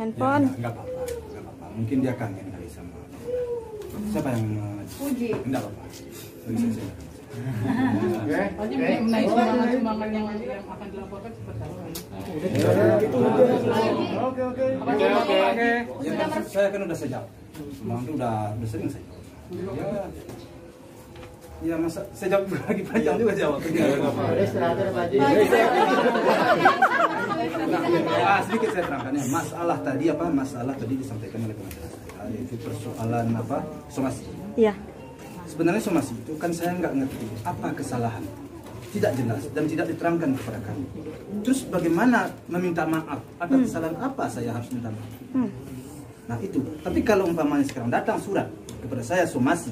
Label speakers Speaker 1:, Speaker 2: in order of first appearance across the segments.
Speaker 1: handphone.
Speaker 2: Ya, enggak apa-apa, enggak apa-apa. Mungkin dia kangen kali sama. Siapa yang uh,
Speaker 3: Puji.
Speaker 2: Enggak apa-apa. Saya.
Speaker 4: Oke.
Speaker 5: Tadi mengenai sumbangan-sumbangan yang yang akan dilaporkan seperti apa?
Speaker 4: Oke oke.
Speaker 2: Oke, oke, oke. Ya, saya kan udah sejak. Memang itu udah udah sering saya. Ya, ya masa saya jawab lagi panjang juga jawabnya.
Speaker 4: Udah istirahat ya Pak Haji.
Speaker 2: Ah, sedikit saya terangkan ya. Masalah tadi apa? Masalah tadi disampaikan oleh pengacara saya yaitu persoalan apa? Somasi.
Speaker 1: Iya.
Speaker 2: Sebenarnya somasi itu kan saya nggak ngerti apa kesalahan. Tidak jelas dan tidak diterangkan kepada kami. Terus bagaimana meminta maaf? Ada kesalahan apa saya harus minta maaf?
Speaker 1: Hmm.
Speaker 2: Nah itu. Tapi kalau umpamanya sekarang datang surat kepada saya somasi,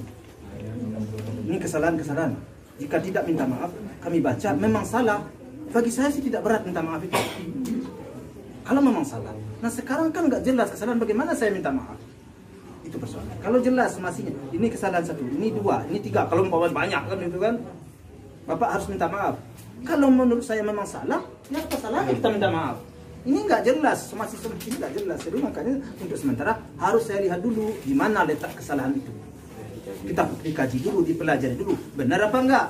Speaker 2: ini kesalahan-kesalahan. Jika tidak minta maaf, kami baca memang salah. Bagi saya sih tidak berat minta maaf itu. Kalau memang salah. Nah sekarang kan nggak jelas kesalahan bagaimana saya minta maaf. Itu persoalan. Kalau jelas masihnya, ini kesalahan satu, ini dua, ini tiga. Kalau umpamanya banyak kan itu kan, Bapak harus minta maaf. Kalau menurut saya memang salah, ya apa salahnya kita minta maaf. Ini nggak jelas, masih ini nggak jelas. Jadi makanya untuk sementara harus saya lihat dulu di mana letak kesalahan itu. Kita dikaji dulu, dipelajari dulu. Benar apa enggak?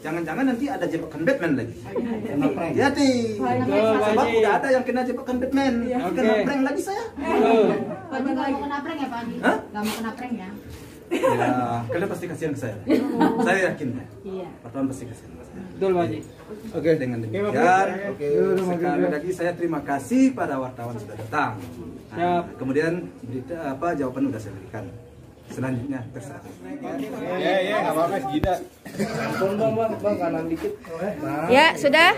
Speaker 2: Jangan-jangan nanti ada jebakan Batman lagi. Hati-hati. Sebab udah ada yang kena jebakan Batman. Kena prank lagi saya.
Speaker 3: Pak Haji mau kena prank ya Pak Haji? Nggak mau kena prank ya?
Speaker 2: Ya, kalian pasti kasihan ke saya. saya yakin.
Speaker 3: Iya.
Speaker 2: Wartawan pasti kasihan ke saya.
Speaker 5: Betul Pak Haji.
Speaker 2: Oke, dengan demikian, oke, sekali lagi saya terima kasih pada wartawan sudah datang. Nah,
Speaker 5: Siap.
Speaker 2: kemudian berita apa jawaban sudah saya berikan. Selanjutnya terserah.
Speaker 4: Ya ya nggak apa-apa Gida.
Speaker 1: Ya, sudah.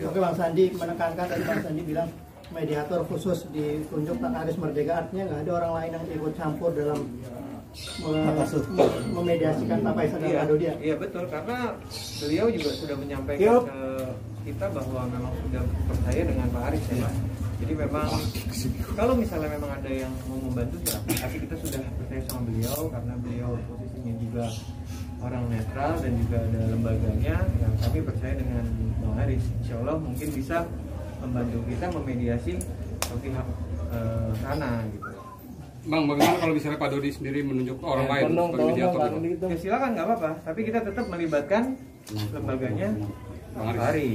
Speaker 4: Oke Bang Sandi menekankan tadi Bang Sandi bilang mediator khusus ditunjuk Pak Aris Merdeka artinya nggak ada orang lain yang ikut campur dalam me- me- memediasikan Pak Faisal dan
Speaker 6: Iya,
Speaker 4: Pak Dodia.
Speaker 6: iya betul karena beliau juga sudah menyampaikan
Speaker 4: Yup.
Speaker 6: ke kita bahwa memang sudah percaya dengan Pak Aris ya Pak. Jadi memang kalau misalnya memang ada yang mau membantu silakan. Tapi kita sudah percaya sama beliau karena beliau posisinya juga orang netral dan juga ada lembaganya. Yang kami percaya dengan Bang Aris. Insya Allah mungkin bisa membantu kita memediasi ke pihak eh, sana gitu.
Speaker 7: Bang, bagaimana kalau misalnya Pak Dodi sendiri menunjuk orang lain sebagai mediator? gitu?
Speaker 6: Ya silakan nggak apa-apa. Tapi kita tetap melibatkan lembaganya Bang Ari.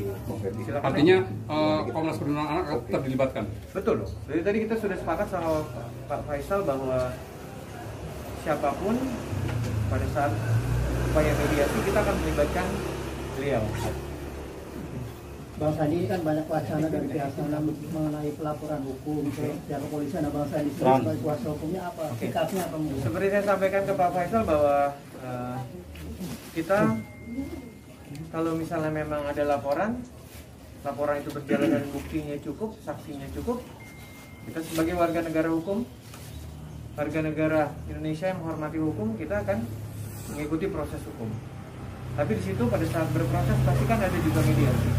Speaker 6: Silakan
Speaker 7: Artinya eh, Komnas Perlindungan Anak tetap dilibatkan.
Speaker 6: betul. Dari tadi kita sudah sepakat sama Pak Faisal bahwa siapa pun pada saat upaya mediasi kita akan melibatkan beliau.
Speaker 4: Bang Sandi ini kan banyak wacana dari pihak sana mengenai pelaporan hukum ke pihak kepolisian. Nah, Bang Sandi sebagai kuasa hukumnya apa? Sikapnya apa? mungkin?
Speaker 6: Seperti saya sampaikan ke Pak Faisal bahwa eh, kita kalau misalnya memang ada laporan, laporan itu berjalan dan buktinya cukup, saksinya cukup, kita sebagai warga negara hukum, warga negara Indonesia yang menghormati hukum, kita akan mengikuti proses hukum. Tapi di situ pada saat berproses pasti kan ada juga mediasi.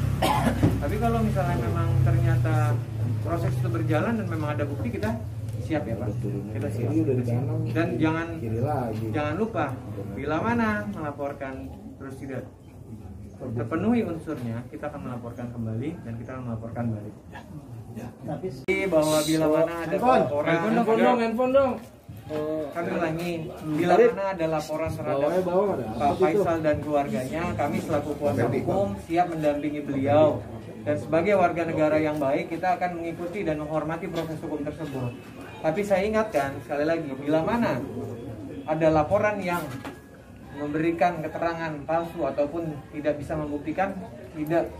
Speaker 6: Tapi kalau misalnya memang ternyata proses itu berjalan dan memang ada bukti kita siap ya Pak. Kita siap. Dan jangan jangan lupa bila mana melaporkan terus tidak terpenuhi unsurnya, kita akan melaporkan kembali dan kita akan melaporkan balik.
Speaker 4: Tapi
Speaker 6: Bahwa bila mana ada laporan,
Speaker 5: handphone dong.
Speaker 6: kami ulangi, bila mana ada laporan terhadap Pak Faisal dan keluarganya, kami selaku kuasa hukum siap mendampingi beliau. Dan sebagai warga negara yang baik, kita akan mengikuti dan menghormati proses hukum tersebut. Tapi saya ingatkan sekali lagi, bila mana ada laporan yang memberikan keterangan palsu ataupun tidak bisa membuktikan, tidak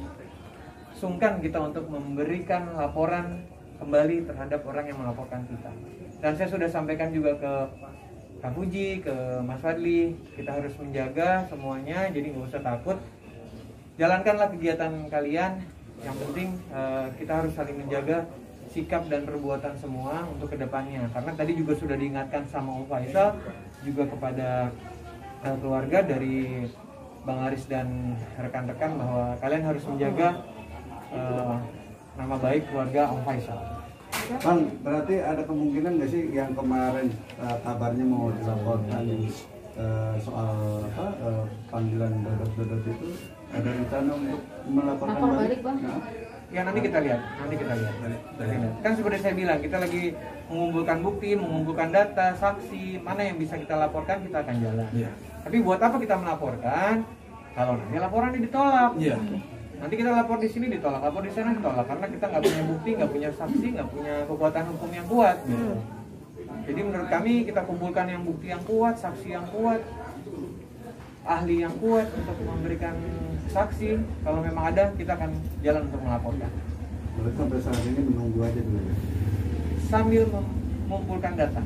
Speaker 6: sungkan kita untuk memberikan laporan kembali terhadap orang yang melaporkan kita. Dan saya sudah sampaikan juga ke Kak Puji, ke Mas Fadli, kita harus menjaga semuanya, jadi nggak usah takut. Jalankanlah kegiatan kalian. Yang penting eh, kita harus saling menjaga sikap dan perbuatan semua untuk ke depannya. Karena tadi juga sudah diingatkan sama Om Faisal, juga kepada keluarga dari Bang Aris dan rekan-rekan bahwa kalian harus menjaga eh, nama baik keluarga Om Faisal.
Speaker 8: Bang, berarti ada kemungkinan nggak sih yang kemarin uh, kabarnya mau dilaporkan uh, soal apa uh, panggilan dodot-dodot itu ada rencana untuk melaporkan
Speaker 3: Lapor
Speaker 8: balik?
Speaker 3: balik, Bang.
Speaker 8: Nah,
Speaker 6: Ya nanti kita lihat, nanti kita lihat. Nanti lihat. Kan seperti saya bilang, kita lagi mengumpulkan bukti, mengumpulkan data, saksi, mana yang bisa kita laporkan kita akan jalan.
Speaker 2: Iya.
Speaker 6: Tapi buat apa kita melaporkan? Kalau nanti laporannya ditolak.
Speaker 2: Iya.
Speaker 6: Nanti kita lapor di sini ditolak, lapor di sana ditolak karena kita nggak punya bukti, nggak punya saksi, nggak punya kekuatan hukum yang kuat. Jadi menurut kami kita kumpulkan yang bukti yang kuat, saksi yang kuat, ahli yang kuat untuk memberikan saksi. Kalau memang ada, kita akan jalan untuk melaporkan.
Speaker 8: Berarti sampai saat ini menunggu aja dulu ya.
Speaker 6: Sambil mengumpulkan data.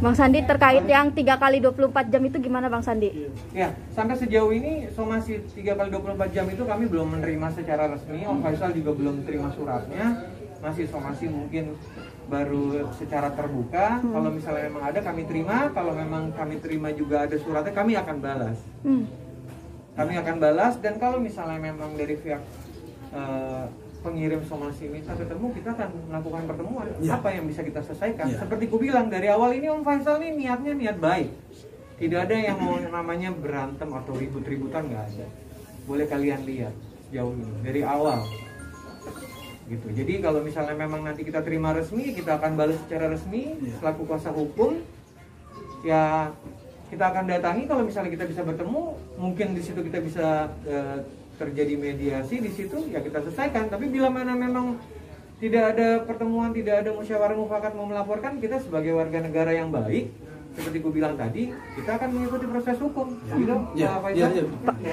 Speaker 1: Bang Sandi terkait yang 3 kali 24 jam itu gimana Bang Sandi?
Speaker 6: Ya, sampai sejauh ini somasi 3 kali 24 jam itu kami belum menerima secara resmi. Om Faisal juga belum terima suratnya. Masih somasi mungkin baru secara terbuka. Kalau misalnya memang ada kami terima, kalau memang kami terima juga ada suratnya kami akan balas.
Speaker 1: Hmm.
Speaker 6: Kami akan balas dan kalau misalnya memang dari pihak eh, pengirim somasi minta ketemu, kita akan melakukan pertemuan.
Speaker 2: Ya.
Speaker 6: Apa yang bisa kita selesaikan?
Speaker 2: Ya.
Speaker 6: Seperti ku bilang dari awal ini Om Faisal ini niatnya niat baik. Tidak ada yang mau namanya berantem atau ribut-ributan nggak ada. Boleh kalian lihat jauh ini dari awal. Gitu. Jadi kalau misalnya memang nanti kita terima resmi, kita akan balas secara resmi
Speaker 2: Ya.
Speaker 6: selaku kuasa hukum. Ya kita akan datangi kalau misalnya kita bisa bertemu, mungkin di situ kita bisa eh, terjadi mediasi di situ ya kita selesaikan. Tapi bila mana memang tidak ada pertemuan, tidak ada musyawarah mufakat mau melaporkan, kita sebagai warga negara yang baik, seperti gue bilang tadi, kita akan mengikuti proses hukum. Gitu,
Speaker 2: Ya,
Speaker 6: Pak
Speaker 2: ya, ya.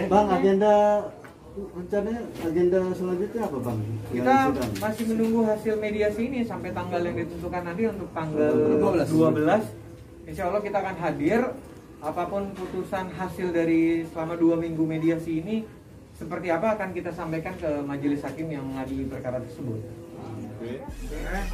Speaker 8: Bang, agenda rencananya agenda selanjutnya apa bang?
Speaker 6: Kita masih menunggu hasil mediasi ini sampai tanggal yang ditentukan nanti untuk tanggal
Speaker 2: 12.
Speaker 6: 12. Insya Allah kita akan hadir apa pun putusan hasil dari selama dua minggu mediasi ini seperti apa akan kita sampaikan ke majelis hakim yang mengadili perkara tersebut.
Speaker 8: Oke. Okay.